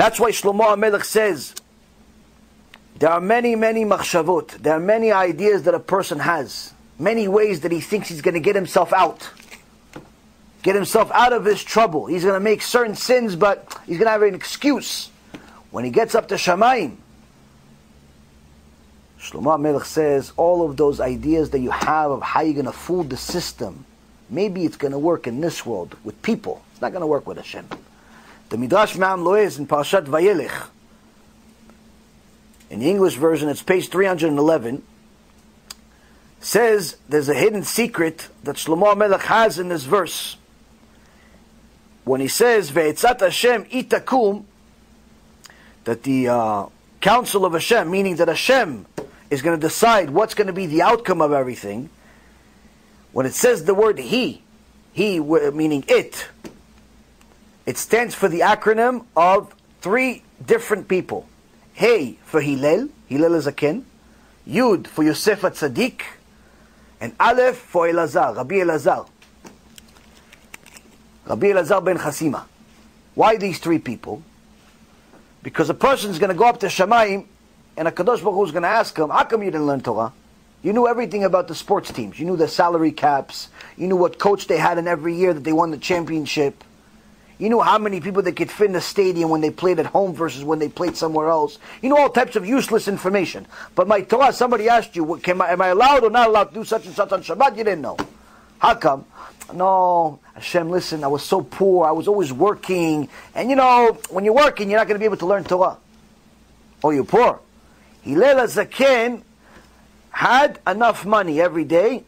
That's why Shlomo HaMelech says, there are many, many machshavot. There are many ideas that a person has. Many ways that he thinks he's going to get himself out. Get himself out of his trouble. He's going to make certain sins, but he's going to have an excuse. When he gets up to Shamayim, Shlomo HaMelech says, all of those ideas that you have of how you're going to fool the system, maybe it's going to work in this world with people. It's not going to work with Hashem. The Midrash Me'am Lo'ez in Parashat Vayelech, in the English version, it's page 311, says there's a hidden secret that Shlomo HaMelech has in this verse. When he says, Ve'etzat Hashem itakum, that the uh, council of Hashem, meaning that Hashem is going to decide what's going to be the outcome of everything, when it says the word He, He meaning it, it stands for the acronym of three different people. Hey for Hillel, Hillel HaZaken. Yud for Yosef Tzaddik, and Aleph for Elazar, Rabbi Elazar. Rabbi Elazar ben Chasima. Why these three people? Because a person is going to go up to Shamayim and a Kadosh Baruch Hu is going to ask him, how come you didn't learn Torah? You knew everything about the sports teams. You knew the salary caps. You knew what coach they had in every year that they won the championship. You knew how many people they could fit in the stadium when they played at home versus when they played somewhere else. You know all types of useless information. But my Torah, somebody asked you, can I, am I allowed or not allowed to do such and such on Shabbat? You didn't know. How come? No, Hashem, listen, I was so poor. I was always working. And you know, when you're working, you're not going to be able to learn Torah. Oh, you're poor. Hillel Zaken had enough money every day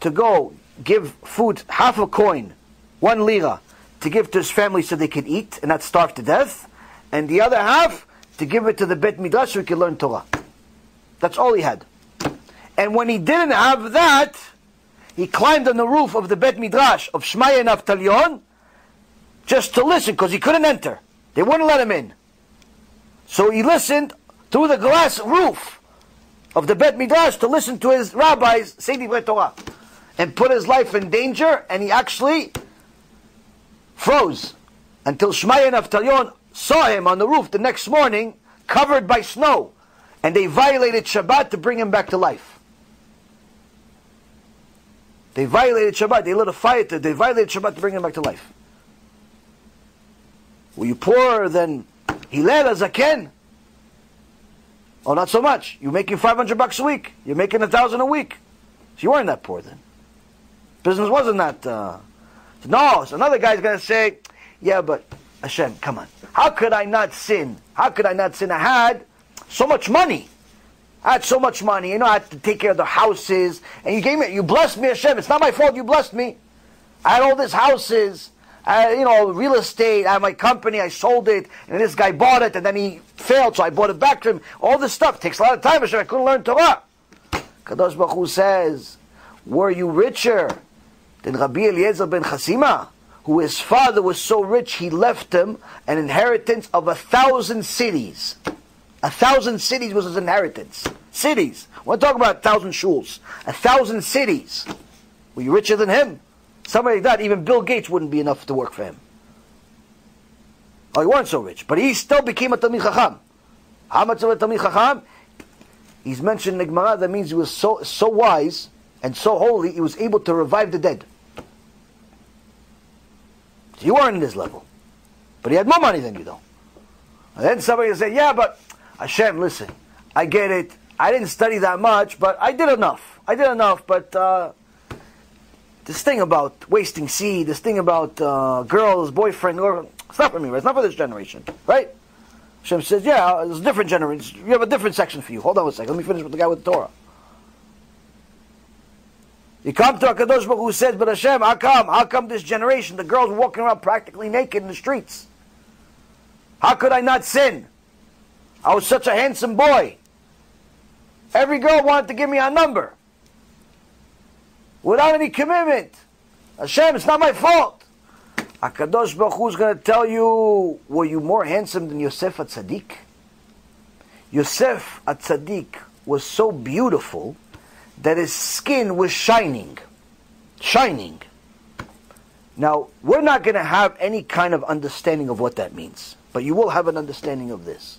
to go give food, half a coin, one lira, to give to his family so they could eat and not starve to death, and the other half to give it to the Bet Midrash so he could learn Torah. That's all he had. And when he didn't have that, he climbed on the roof of the Bet Midrash of Shmaya and Avtalion just to listen because he couldn't enter. They wouldn't let him in. So he listened through the glass roof of the Bet Midrash to listen to his rabbis say the Torah and put his life in danger, and he actually froze until Shmaya and Avtalion saw him on the roof the next morning, covered by snow, and they violated Shabbat to bring him back to life. They violated Shabbat. They lit a fire. To, they violated Shabbat to bring him back to life. Were you poorer than Hillel Zaken? Oh, not so much. You're making 500 bucks a week. You're making a thousand a week. So you weren't that poor then. Business wasn't that. Uh, no, so another guy's going to say, yeah, but Hashem, come on. How could I not sin? How could I not sin? I had so much money. I had so much money. You know, I had to take care of the houses. And you gave me, you blessed me, Hashem. It's not my fault you blessed me. I had all these houses. I, you know, real estate. I had my company. I sold it, and this guy bought it, and then he failed, so I bought it back to him. All this stuff takes a lot of time. Hashem, I couldn't learn Torah. Kadosh Baruch Hu says, "Were you richer than Rabbi Eliezer ben Chasima, who his father was so rich he left him an inheritance of a thousand cities. A thousand cities was his inheritance. Cities. We're talking about a thousand shuls. A thousand cities. Were you richer than him? Somebody like that, even Bill Gates wouldn't be enough to work for him. Oh, he weren't so rich, but he still became a Talmid Chacham. How much of a Talmid Chacham? He's mentioned in the Gemara, that means he was so, so wise and so holy, he was able to revive the dead. You weren't in his level. But he had more money than you, though. And then somebody will say, yeah, but Hashem, listen, I get it. I didn't study that much, but I did enough. I did enough, but uh, this thing about wasting seed, this thing about uh, girls, boyfriend, it's not for me, right? It's not for this generation, right? Hashem says, yeah, it's a different generation. You have a different section for you. Hold on a second. Let me finish with the guy with the Torah. You come to a Kadosh Baruch Hu says, but Hashem, how come? How come this generation, the girls walking around practically naked in the streets? How could I not sin? I was such a handsome boy. Every girl wanted to give me a number. Without any commitment. Hashem, it's not my fault. HaKadosh Baruch Hu is going to tell you, were you more handsome than Yosef Atzadik? Yosef Atzadik was so beautiful that his skin was shining. Shining. Now, we're not going to have any kind of understanding of what that means. but you will have an understanding of this.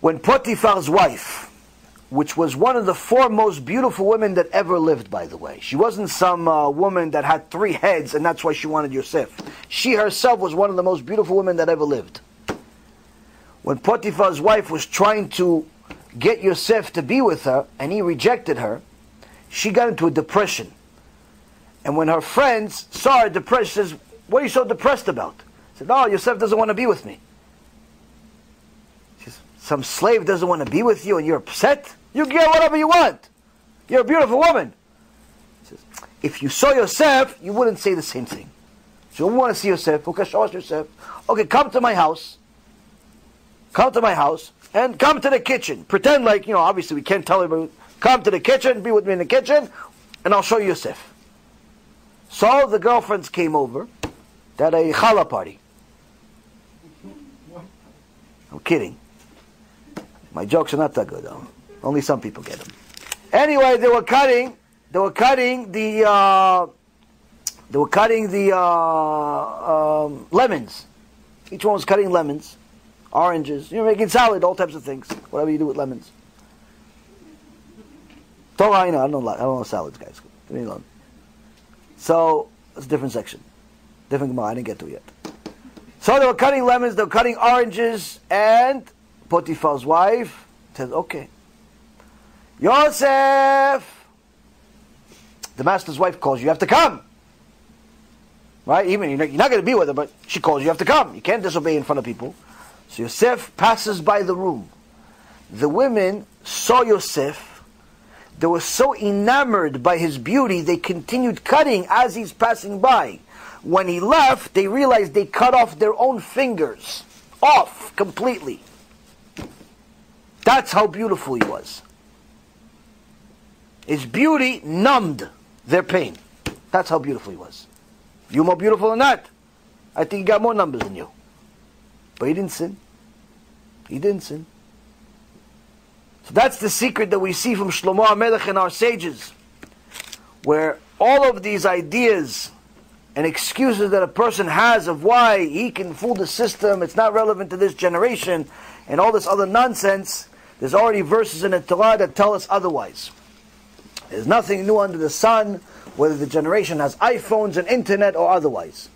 When Potiphar's wife, which was one of the four most beautiful women that ever lived, by the way, she wasn't some uh, woman that had three heads and that's why she wanted Yosef. She herself was one of the most beautiful women that ever lived. When Potiphar's wife was trying to get Yosef to be with her and he rejected her, she got into a depression. And when her friends saw her depressed, says, What are you so depressed about? She said, Oh, Yosef doesn't want to be with me. She says, Some slave doesn't want to be with you and you're upset? You get whatever you want. You're a beautiful woman. She says, If you saw Yosef, you wouldn't say the same thing. So you want to see Yosef. Okay, show us Yosef. Okay, come to my house. Come to my house and come to the kitchen. Pretend like, you know, obviously we can't tell everybody. Come to the kitchen, be with me in the kitchen, and I'll show you Yosef. So the girlfriends came over. Had a challah party. I'm kidding. My jokes are not that good, though. Only some people get them. Anyway, they were cutting. They were cutting the. Uh, they were cutting the uh, um, lemons. Each one was cutting lemons, oranges. You're making salad, all types of things. Whatever you do with lemons. Torah, I know. I don't know. I don't know salads, guys. Leave me alone. So it's a different section, different Gemara. I didn't get to yet. So they were cutting lemons. They were cutting oranges, and Potiphar's wife says, "Okay, Yosef." The master's wife calls you. You have to come. Right? Even you're not, not going to be with her, but she calls you. You have to come. You can't disobey in front of people. So Yosef passes by the room. The women saw Yosef. They were so enamored by his beauty, they continued cutting as he's passing by. When he left, they realized they cut off their own fingers. Off completely. That's how beautiful he was. His beauty numbed their pain. That's how beautiful he was. You more beautiful than that? I think he got more numbers than you. But he didn't sin. He didn't sin. So that's the secret that we see from Shlomo HaMelech and our sages. Where all of these ideas and excuses that a person has of why he can fool the system, it's not relevant to this generation, and all this other nonsense, there's already verses in the Torah that tell us otherwise. There's nothing new under the sun, whether the generation has iPhones and internet or otherwise.